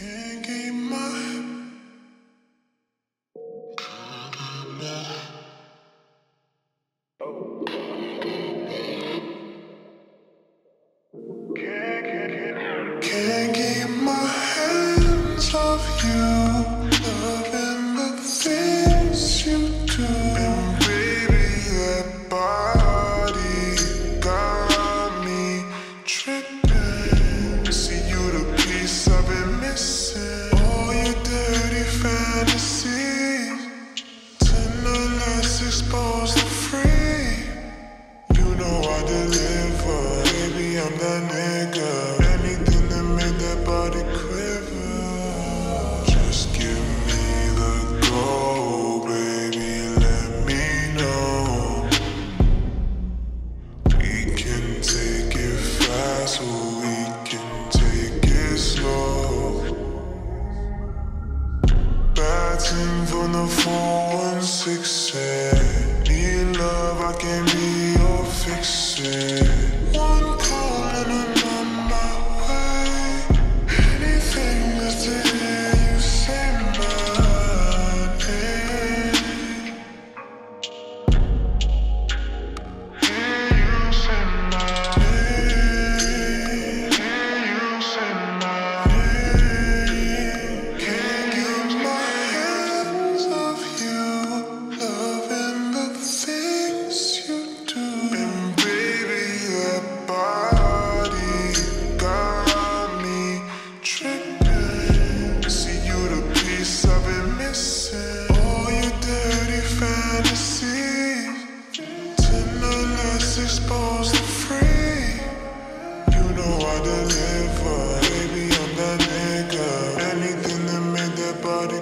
can I deliver. Baby, I'm that nigga. Anything that made that body quiver. Just give me the go, baby. Let me know. We can take it fast, or we can take it slow. Batting from the 416. Trzy. goes the free. You know I deliver, baby, I'm that nigga. Anything that made that body